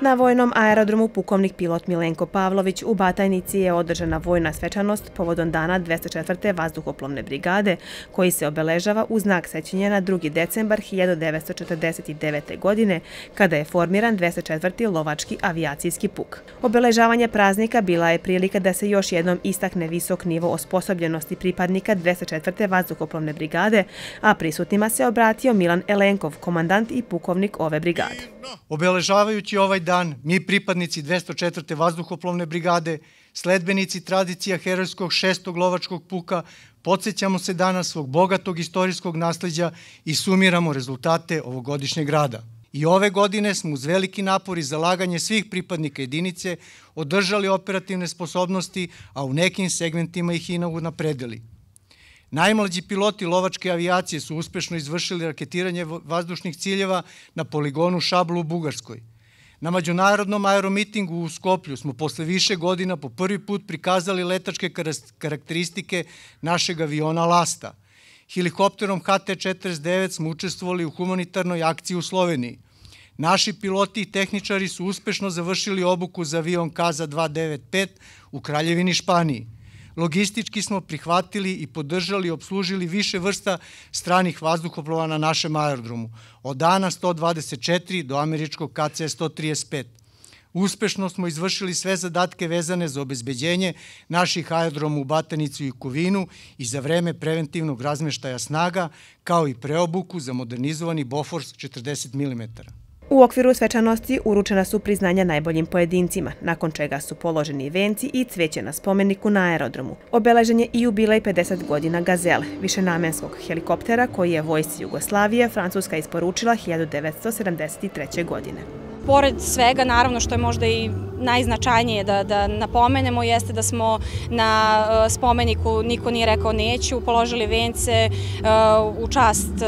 Na vojnom aerodromu pukovnik pilot Milenko Pavlović u Batajnici je održana vojna svečanost povodom dana 204. vazduhoplovne brigade, koji se obeležava u znak sećenja na 2. decembar 1949. godine, kada je formiran 204. lovački avijacijski puk. Obeležavanje praznika bila je prilika da se još jednom istakne visok nivo osposobljenosti pripadnika 204. vazduhoplovne brigade, a prisutnima se obratio Milan Elenkov, komandant i pukovnik ove brigade. Obeležavajući ovaj dan, mi pripadnici 204. vazduhoplovne brigade, sledbenici tradicija herojskog šestog lovačkog puka, podsjećamo se danas svog bogatog istorijskog nasledđa i sumiramo rezultate ovogodišnjeg rada. I ove godine smo uz veliki napor i zalaganje svih pripadnika jedinice održali operativne sposobnosti, a u nekim segmentima ih i napredili. Najmlađi piloti lovačke avijacije su uspešno izvršili raketiranje vazdušnih ciljeva na poligonu Šablu u Bugarskoj – Na međunarodnom aeromitingu u Skoplju smo posle više godina po prvi put prikazali letačke karakteristike našeg aviona Lasta. Helikopterom HT-49 smo učestvovali u humanitarnoj akciji u Sloveniji. Naši piloti i tehničari su uspešno završili obuku za avion Kaza 295 u Kraljevini Španiji. Logistički smo prihvatili i podržali obslužili više vrsta stranih vazduhoplova na našem aerodromu, od dana 124 do američkog KC 135. Uspešno smo izvršili sve zadatke vezane za obezbeđenje naših aerodroma u Batanicu i Kovinu i za vreme preventivnog razmeštaja snaga, kao i preobuku za modernizovani Bofors 40 mm. U okviru svečanosti uručena su priznanja najboljim pojedincima, nakon čega su položeni venci i cveće na spomeniku na aerodromu. Obeležen je i jubilej 50 godina Gazele, višenamenskog helikoptera koji je vojsci Jugoslavije Francuska isporučila 1973. godine. Pored svega, naravno što je možda i najznačajnije da, da napomenemo, jeste da smo na e, spomeniku Niko nije rekao neću, položili vence e, u čast e,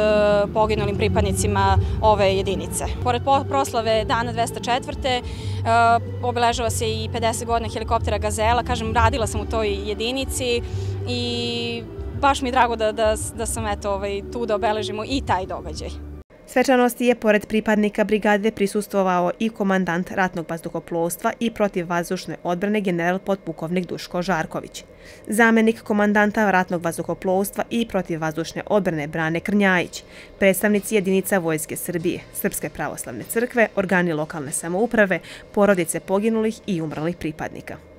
poginulim pripadnicima ove jedinice. Pored proslave dana 204. obeležava se i 50 godina helikoptera Gazela, kažem, radila sam u toj jedinici i baš mi je drago da, da, da sam eto, ovaj, tu da obeležimo i taj događaj. Svečanosti je pored pripadnika brigade prisustovao i komandant ratnog vazduhoplovstva i protivvazdušne odbrane general potpukovnik Duško Žarković. Zamenik komandanta ratnog vazduhoplovstva i protivvazdušne odbrane Brane Krnjajić, predstavnici jedinica Vojske Srbije, Srpske pravoslavne crkve, organi lokalne samouprave, porodice poginulih i umrlih pripadnika.